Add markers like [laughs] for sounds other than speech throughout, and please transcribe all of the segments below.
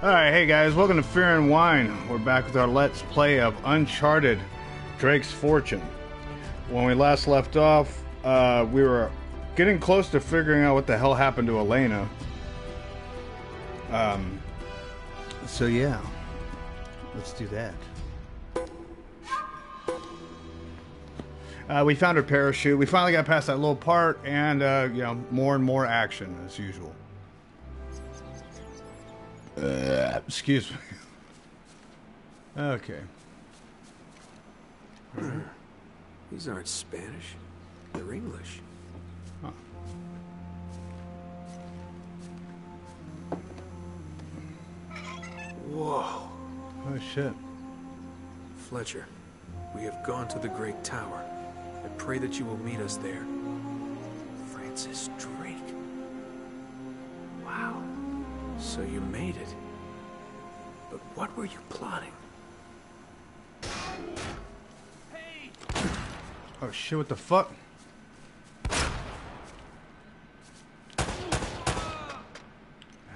Alright, hey guys, welcome to Fear and Wine. We're back with our Let's Play of Uncharted Drake's Fortune. When we last left off, uh, we were getting close to figuring out what the hell happened to Elena. Um, so yeah, let's do that. Uh, we found her parachute. We finally got past that little part, and uh, you know, more and more action as usual. Uh, excuse me. Okay. These aren't Spanish. They're English. Huh. Whoa. Oh shit. Fletcher, we have gone to the Great Tower. I pray that you will meet us there. Francis Drake. So you made it. But what were you plotting? Oh shit! What the fuck?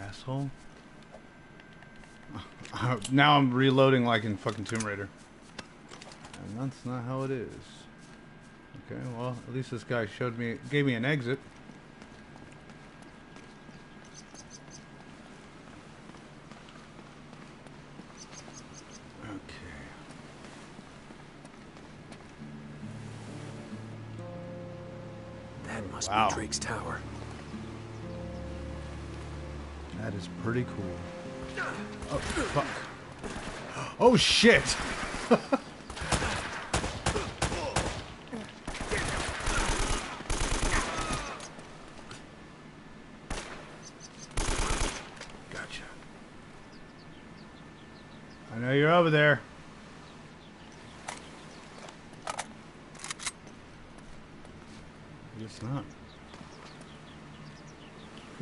Asshole. [laughs] Uh, now I'm reloading like in fucking Tomb Raider. And that's not how it is. Okay, well, at least this guy showed me, gave me an exit. Drake's Tower. That is pretty cool. Oh, fuck. Oh, shit! [laughs] gotcha. I know you're over there. Guess not.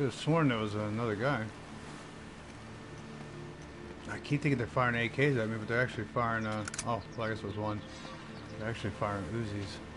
Could have sworn there was another guy. I keep thinking they're firing AKs at me, but they're actually firing, uh, oh, well, I guess it was one. They're actually firing Uzis.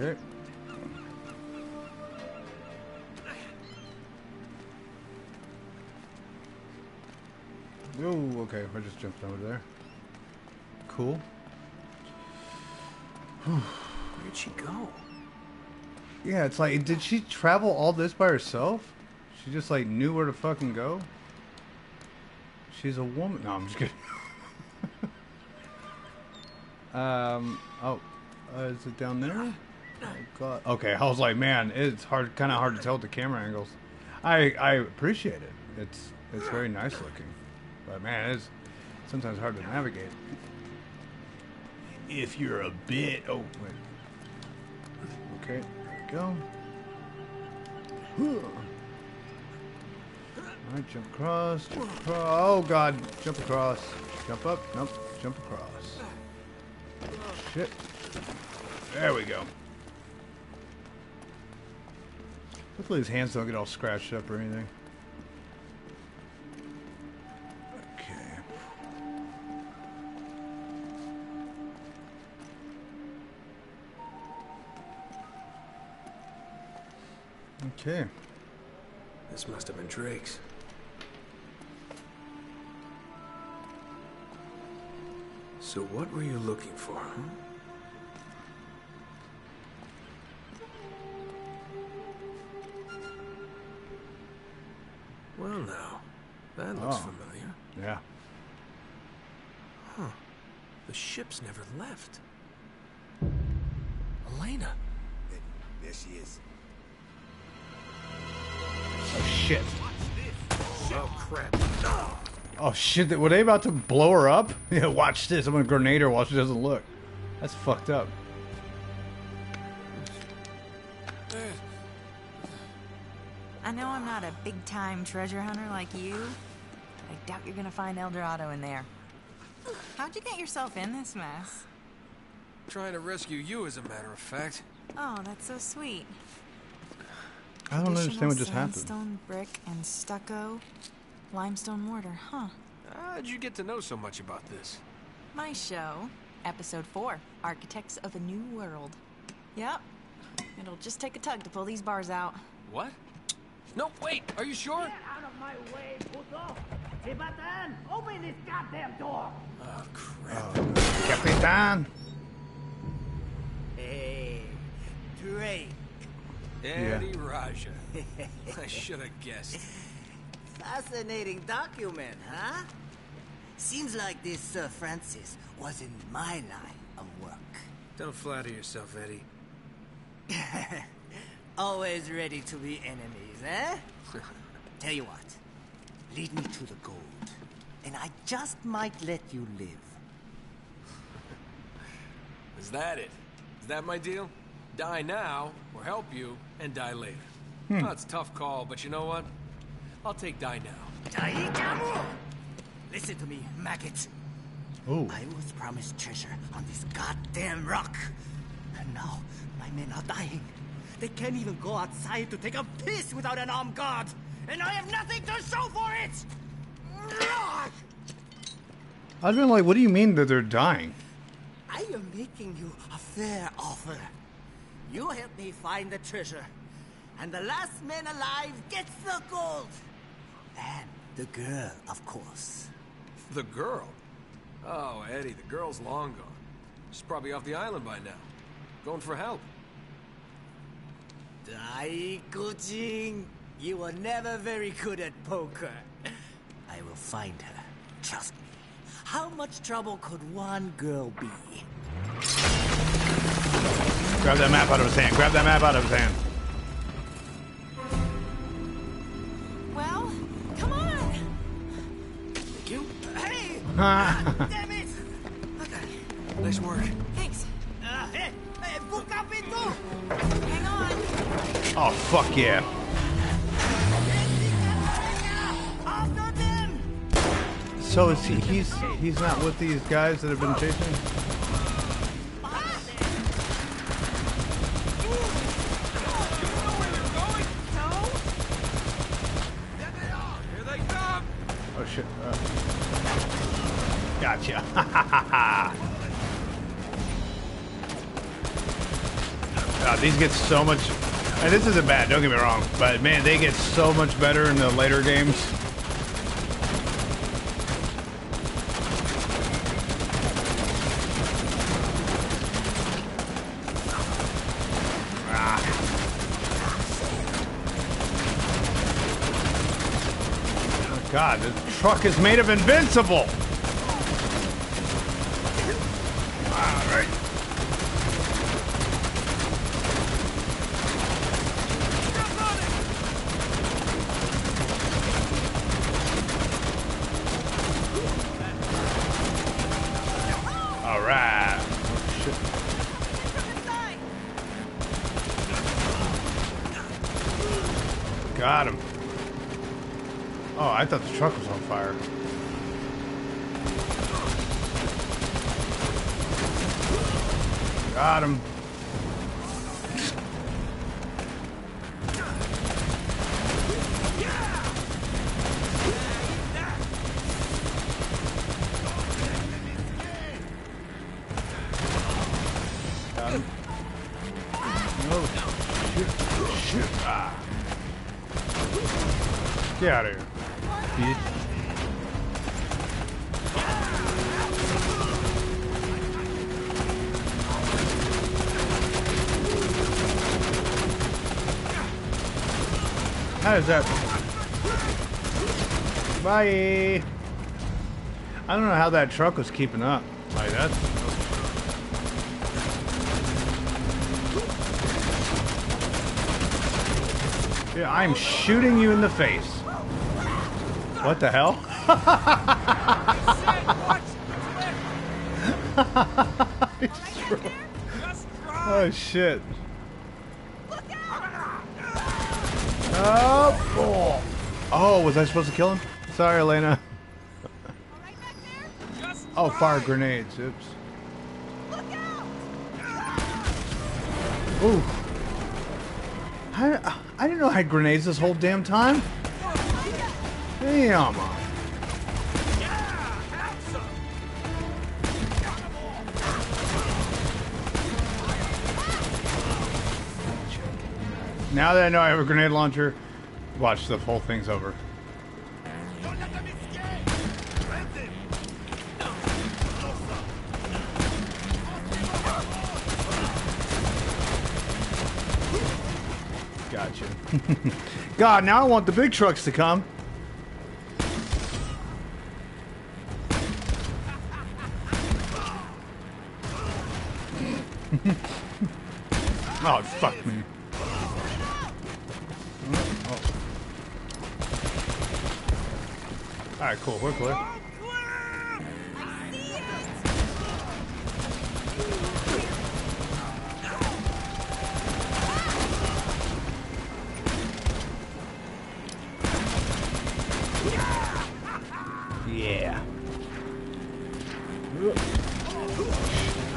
Okay. Oh, okay. I just jumped over there. Cool. Where'd she go? Yeah, it's like, did she travel all this by herself? She just like knew where to fucking go. She's a woman. No, I'm just kidding. [laughs] um. Oh, uh, is it down there? God. Okay, I was like, man, it's hard, kind of hard to tell with the camera angles. I I appreciate it. It's it's very nice looking, but man, it's sometimes hard to navigate. If you're a bit. Oh wait. Okay, there we go. Alright, jump across, jump across. Oh god, jump across. Jump up, nope, jump across. Shit. There we go. Hopefully his hands don't get all scratched up or anything. Okay. Okay. This must have been Drake's. So what were you looking for, huh? Ship's never left. Elena. There she is. Oh shit. Oh crap. Oh shit, were they about to blow her up? [laughs] Yeah, watch this. I'm gonna grenade her while she doesn't look. That's fucked up. I know I'm not a big time treasure hunter like you. I doubt you're gonna find El Dorado in there. How'd you get yourself in this mess? Trying to rescue you, as a matter of fact. Oh, that's so sweet. I don't understand what just happened. Sandstone, brick, and stucco. Limestone mortar, huh? How'd you get to know so much about this? My show, episode four, Architects of a New World. Yep. It'll just take a tug to pull these bars out. What? No, wait, are you sure? Get out of my way, puto! Tibatan, open this goddamn door! Oh, crap. Capitan! Hey, Drake. Eddy Raja. [laughs] I should have guessed. Fascinating document, huh? Seems like this Sir Francis was in my line of work. Don't flatter yourself, Eddie. [laughs] Always ready to be enemies, eh? [laughs] Tell you what, lead me to the gold, and I just might let you live. [laughs] Is that it? Is that my deal? Die now, or help you, and die later. Hmm. It's a tough call, but you know what? I'll take die now. Die Daikamu! Listen to me, maggot. Oh, I was promised treasure on this goddamn rock. And now my men are dying. They can't even go outside to take a piss without an armed guard. And I have nothing to show for it! I've been like, what do you mean that they're dying? I am making you a fair offer. You help me find the treasure, and the last man alive gets the gold. And the girl, of course. The girl? Oh, Eddy, the girl's long gone. She's probably off the island by now. Going for help. Daikujin, you were never very good at poker. I will find her. Trust me. How much trouble could one girl be? Grab that map out of his hand. Grab that map out of his hand. Well, come on! Thank you. Hey! [laughs] Ah. Damn it! Okay. Nice work. Thanks. Uh, hey, hey, buka pintu! Hang on. oh, fuck yeah. So is he, he's he's not with these guys that have been chasing? Oh shit. Uh, gotcha. [laughs] Uh, these get so much. And this isn't bad, don't get me wrong, but man, they get so much better in the later games. Ah. Oh, God, the truck is made of invincible. Got him. I thought the truck was on fire. Got him. Bye. I don't know how that truck was keeping up. Like that. Yeah, I'm shooting you in the face. What the hell? [laughs] oh shit. Oh, oh. Oh, was I supposed to kill him? Sorry, Elena. Oh, fire grenades. Oops. Ooh. I, I didn't know I had grenades this whole damn time. Damn. Now that I know I have a grenade launcher, watch the whole thing's over. Gotcha. [laughs] God, now I want the big trucks to come. [laughs] oh, fuck me. Oh. Alright, cool. We're clear. Yeah.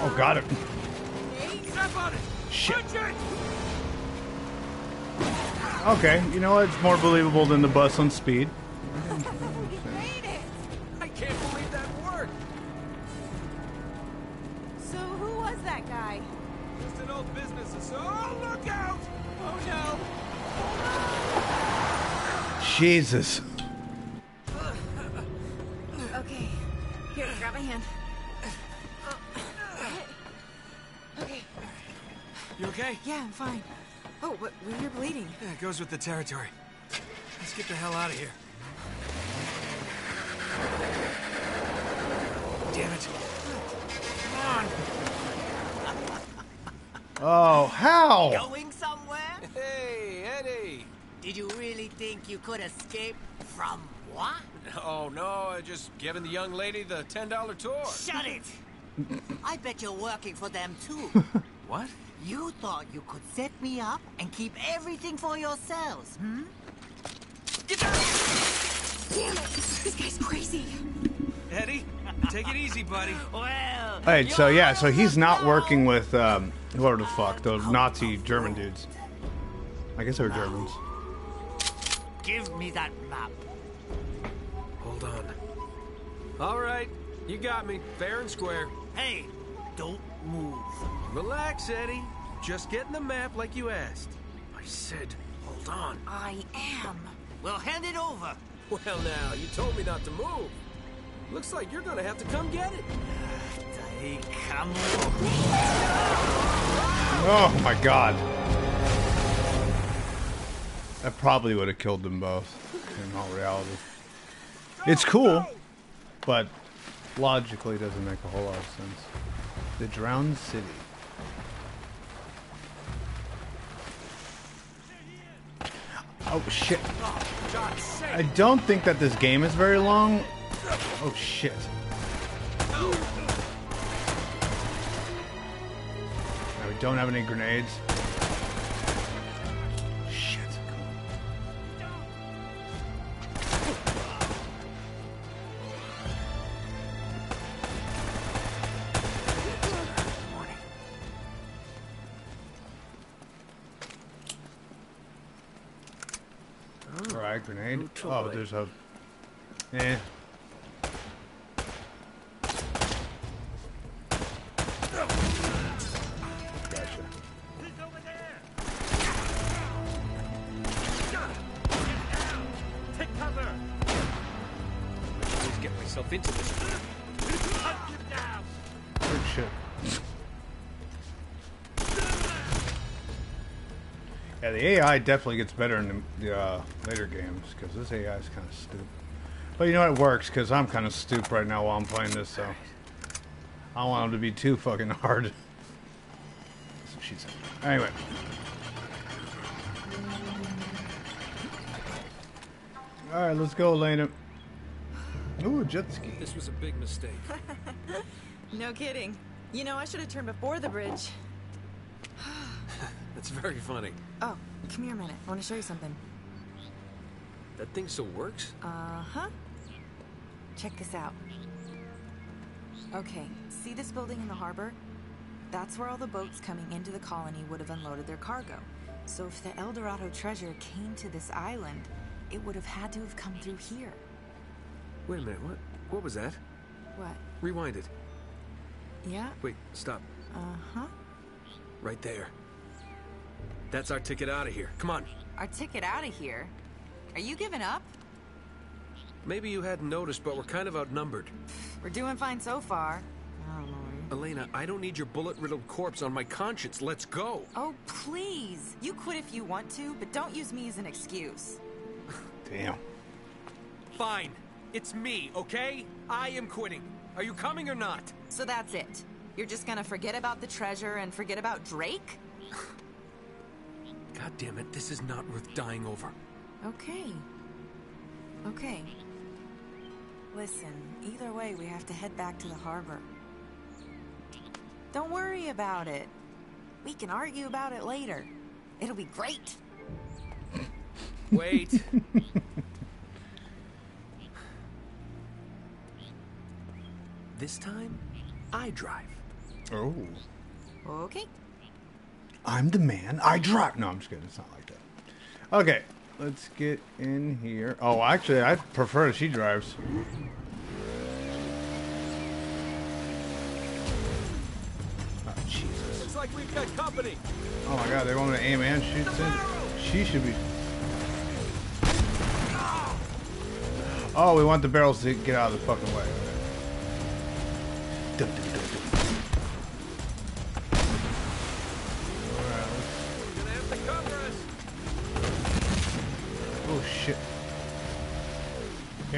Oh, got it. Shit. Okay, you know what? It's more believable than the bus on speed. Jesus. Okay. Here, grab my hand. Okay. You okay? Yeah, I'm fine. Oh, but you're bleeding. Yeah, it goes with the territory. Let's get the hell out of here. Damn it. Come on. Oh, how? Going somewhere? Hey, Eddy. Did you really think you could escape from what? Oh, no, just giving the young lady the $10 tour. Shut it! I bet you're working for them too. [laughs] What? You thought you could set me up and keep everything for yourselves, hmm? Damn it! This guy's crazy. Eddy, take it easy, buddy. [laughs] Well, Hey, so yeah, so he's not working with um, whoever the fuck, those Nazi German dudes. I guess they were Germans. Give me that map. Hold on. All right, you got me, fair and square. Hey, don't move. Relax, Eddy. Just getting the map like you asked. I said, hold on. I am. Well, hand it over. Well, now, you told me not to move. Looks like you're gonna have to come get it. [sighs] Hey, come Oh my god. That probably would have killed them both, in all reality. It's cool, but logically doesn't make a whole lot of sense. The Drowned City. Oh shit. I don't think that this game is very long. Oh shit. We don't have any grenades. Alright, grenade. Oh, there's a. Eh. Gotcha. He's over there! Take cover! Always get myself into this. Hunt! Good shit. Yeah, the AI definitely gets better in the, the uh, later games because this AI is kind of stupid. But you know what? It works because I'm kind of stupid right now while I'm playing this, so I don't want them to be too fucking hard. That's what she said. Anyway. All right, let's go, Elena. Ooh, jet ski. This was a big mistake. [laughs] No kidding. You know, I should have turned before the bridge. [sighs] [sighs] [sighs] That's very funny. Oh, come here a minute. I want to show you something. That thing still works? Uh huh. Check this out. Okay, see this building in the harbor? That's where all the boats coming into the colony would have unloaded their cargo. So if the El Dorado treasure came to this island, it would have had to have come through here. Wait a minute, what? What was that? What? Rewind it. Yeah? Wait, stop. Uh-huh. Right there. That's our ticket out of here. Come on. Our ticket out of here? Are you giving up? Maybe you hadn't noticed, but we're kind of outnumbered. We're doing fine so far. Oh, Lord. Elena, I don't need your bullet-riddled corpse on my conscience. Let's go. Oh, please. You quit if you want to, but don't use me as an excuse. [laughs] Damn. Fine. It's me, okay? I am quitting. Are you coming or not? So that's it. You're just gonna forget about the treasure and forget about Drake? [laughs] God damn it, this is not worth dying over. Okay. Okay. Listen, either way, we have to head back to the harbor. Don't worry about it. We can argue about it later. It'll be great. Wait. [laughs] this time, I drive. Oh. Okay. I'm the man. I drive. No, I'm just kidding. It's not like that. Okay, let's get in here. Oh, actually, I prefer she drives. Oh, Jesus. Looks like we've got company. Oh my God, they want me to aim and shoot. She should be. Oh, we want the barrels to get out of the fucking way.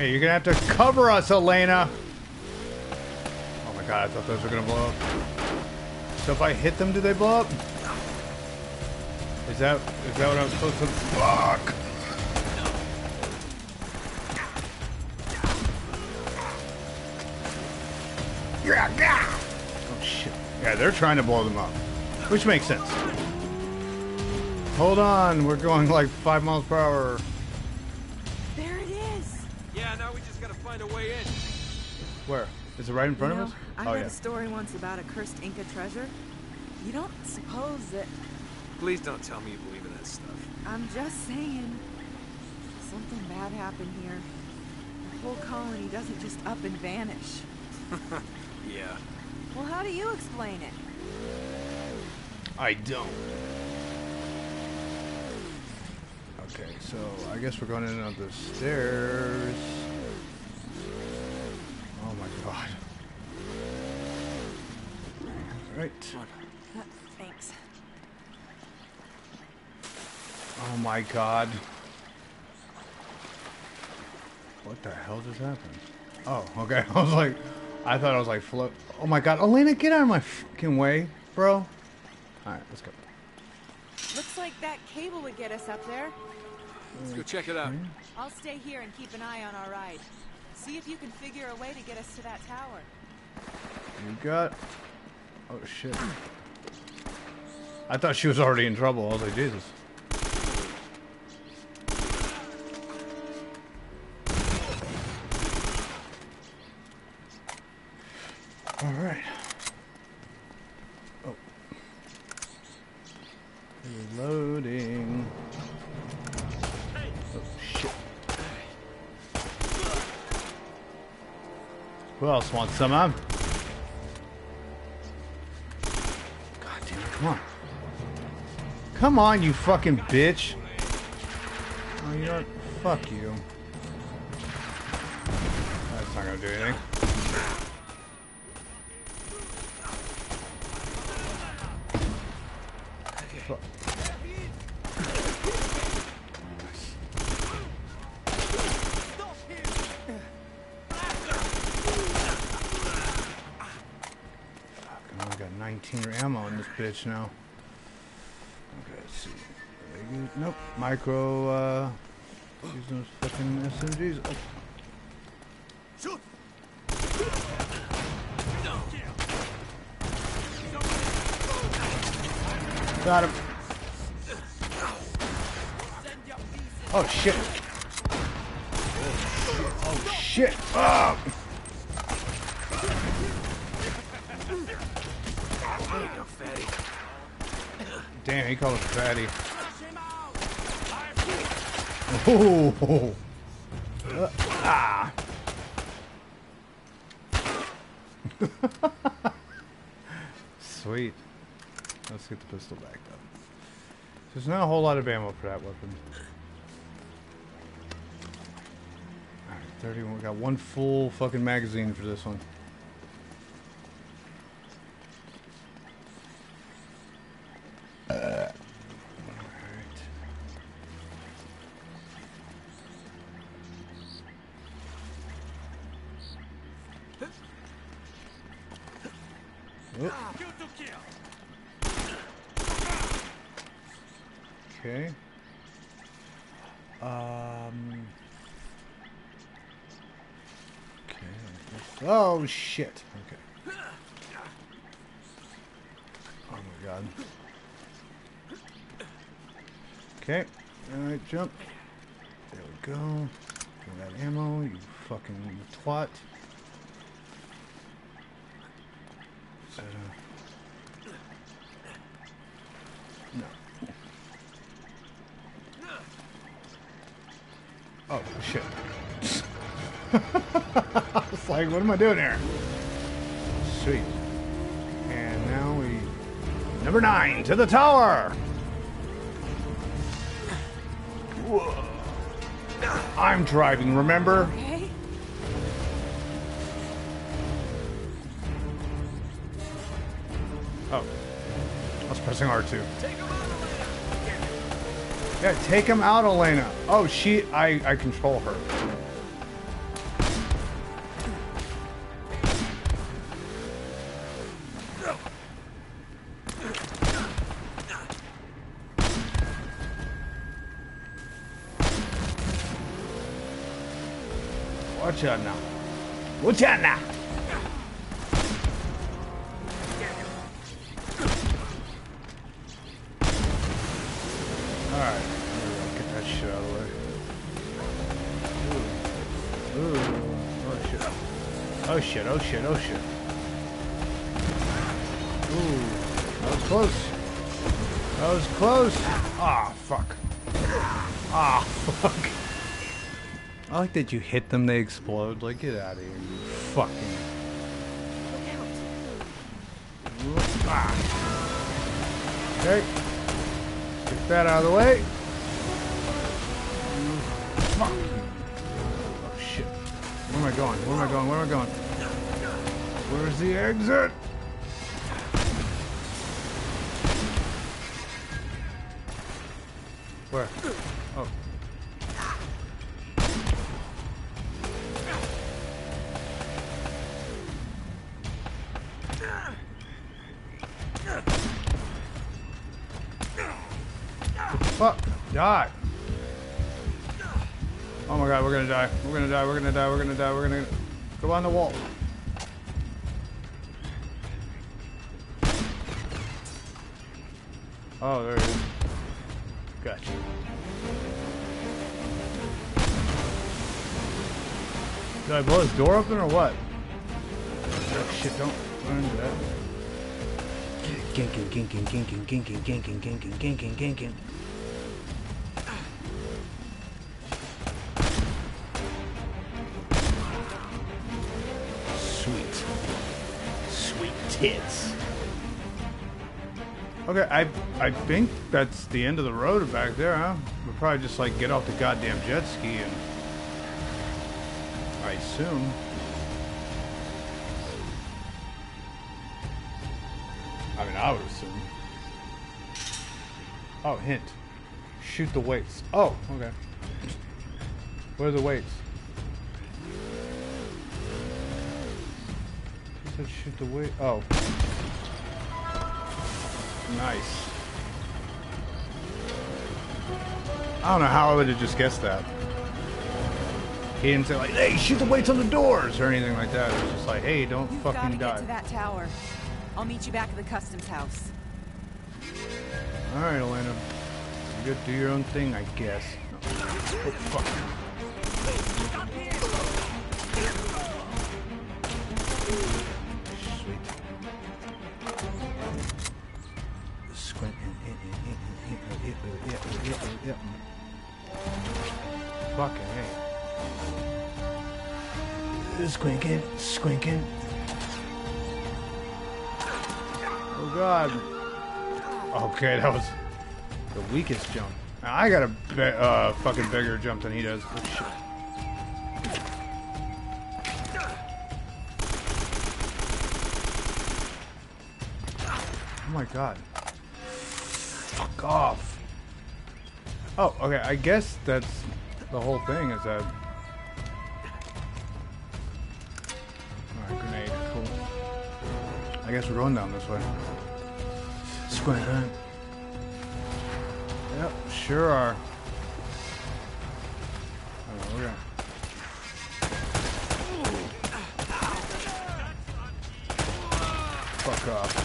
Yeah, you're gonna have to cover us, Elena. Oh my god, I thought those were gonna blow up. So if I hit them, do they blow up? Is that is that what I'm supposed to? Fuck. Oh shit. Yeah, they're trying to blow them up, which makes sense. Hold on, we're going like five miles per hour. Find a way in. Where? Is it right in front you of know, us? I oh read yeah. a story once about a cursed Inca treasure. You don't suppose that... Please don't tell me you believe in that stuff. I'm just saying. Something bad happened here. The whole colony doesn't just up and vanish. [laughs] Yeah. Well, how do you explain it? I don't. Okay, so I guess we're going in on the stairs. Oh my god. Right. Uh, thanks. Oh my god. What the hell just happened? Oh, okay. [laughs] I was like, I thought I was like float. Oh my god, Elena, get out of my fucking way, bro. Alright, let's go. Looks like that cable would get us up there. Let's go check it out. I'll stay here and keep an eye on our ride. See if you can figure a way to get us to that tower. You got. Oh shit. I thought she was already in trouble. I was like, Jesus. Alright. Oh. Reloading. Oh shit. Who else wants some of? Damn it, come on. Come on, you fucking bitch. Oh, you know? Fuck you. That's not gonna do anything. Fuck. Fuck, I only got 19 ammo now. Okay, let's see. Nope. Micro, uh, using those fucking SMGs. Oh. Got him. Oh shit. Oh shit. Oh. Damn, he called us fatty. Oh. Uh, [laughs] ah. Sweet. Let's get the pistol back up. There's not a whole lot of ammo for that weapon. Alright, 31. We got one full fucking magazine for this one. Alright. Oop. Okay. Um. Okay. I guess- Oh shit. Okay. Oh my god. Okay. Alright, jump. There we go. Give that ammo, you fucking twat. Uh, no. Oh, shit. I was like, what am I doing here? Sweet. And now we... Number nine, to the tower! Whoa. I'm driving, remember? Okay. Oh. I was pressing R2. Yeah, take him out, Elena. Oh, she... I, I control her. Watch out now. Watch out now. That shit. Oh shit. Oh shit, oh shit, oh shit. Ooh. That was close. That was close. Ah, fuck. Ah, [laughs] fuck. I like that you hit them, they explode. Like, get out of here, you fucking. Okay. Get that out of the way. Fuck. Oh shit. Where am I going? Where am I going? Where am I going? Where's the exit? Where? Die. Oh my god, we're gonna die. We're gonna die, we're gonna die, we're gonna die, we're gonna go on the wall. Oh, there he is. Gotcha. Did I blow his door open or what? Oh shit, don't run into that. Ginkin, ginkin, ginkin, ginkin, ginkin, ginkin, ginkin, ginkin. Sweet. Tits. Okay, I I think that's the end of the road back there, huh? We'll probably just like get off the goddamn jet ski and I assume. I mean, I would assume. Oh, hint. Shoot the weights. Oh, okay. Where are the weights? Shoot the way. Oh. Nice. I don't know how I would have just guessed that. He didn't say like, "Hey, shoot the weights on the doors" or anything like that. It was just like, "Hey, don't You've got to fucking get die." to that tower. I'll meet you back at the customs house. All right, Elena. You go do your own thing, I guess. Oh, fuck. Yeah, yeah. Fucking hey. Squinking, squinking. Oh god. Okay, that was the weakest jump. I got a bi- uh, fucking bigger jump than he does. Oh, shit. Oh my god. Fuck off. Oh, okay, I guess that's the whole thing is that. Alright, grenade, cool. I guess we're going down this way. Squint, huh? Yep, sure are. Oh. Fuck off.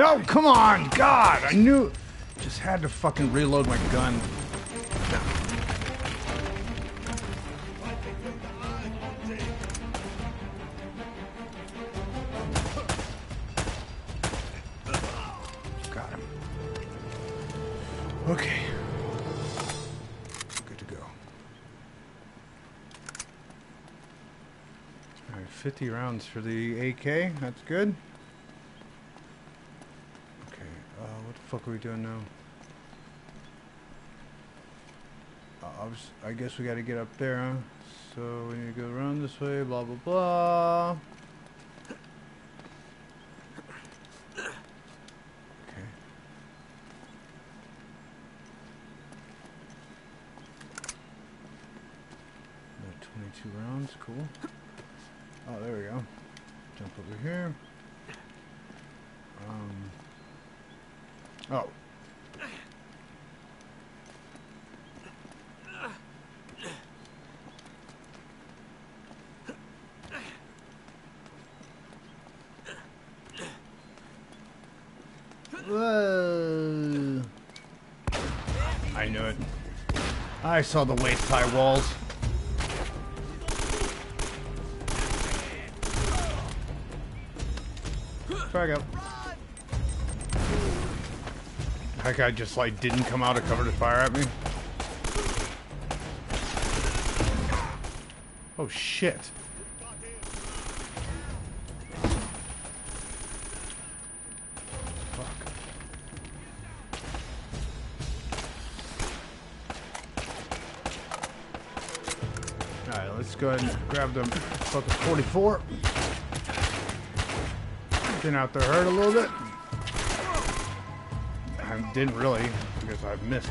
No, come on! God, I knew. Just had to fucking reload my gun. Got him. Okay. Good to go. Alright, 50 rounds for the AK. That's good. Okay, uh, what the fuck are we doing now? I, I guess we gotta get up there, huh? So we need to go around this way, blah blah blah. Okay. Got 22 rounds, cool. Oh, there we go. Jump over here. Um. Oh. Whoa. I knew it. I saw the waist high walls. Back up. That guy just like didn't come out of cover to fire at me. Oh shit. Go ahead and grab the fucking 44. Been out there hurt a little bit. I didn't really, because I missed.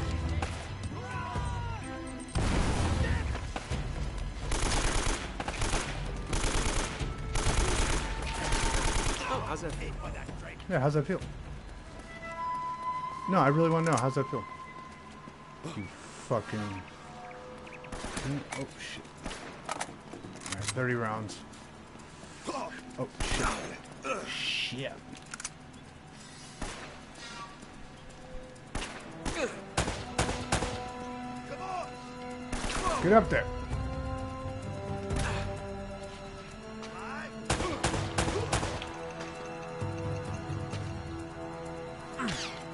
Oh, how's that? Yeah, how's that feel? No, I really want to know. How's that feel? You fucking. Oh, shit. Alright, 30 rounds. Oh, shit. Shit. Get up there.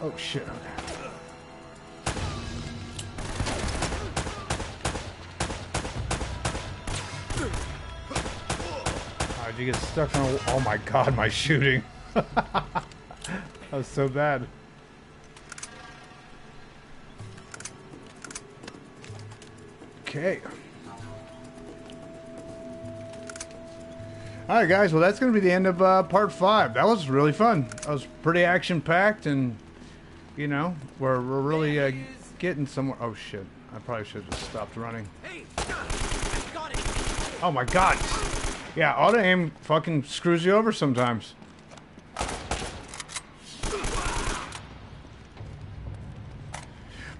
Oh shit. Okay. How'd you get stuck on a Oh my god, my [laughs] shooting. [laughs] that was so bad. Okay. All right, guys. Well, that's going to be the end of uh, part five. That was really fun. That was pretty action packed, and you know, we're we're really uh, getting somewhere. Oh shit! I probably should have just stopped running. Oh my god! Yeah, auto aim fucking screws you over sometimes.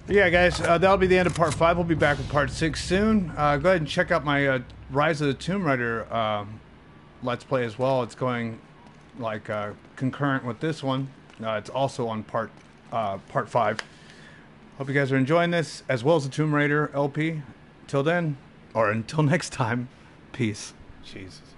But yeah, guys, uh, that'll be the end of part five. We'll be back with part six soon. Uh, go ahead and check out my uh, Rise of the Tomb Raider um Let's Play as well. It's going like uh, concurrent with this one. Uh, it's also on part uh, part five. Hope you guys are enjoying this as well as the Tomb Raider LP. Till then, or until [laughs] next time, peace. Jesus.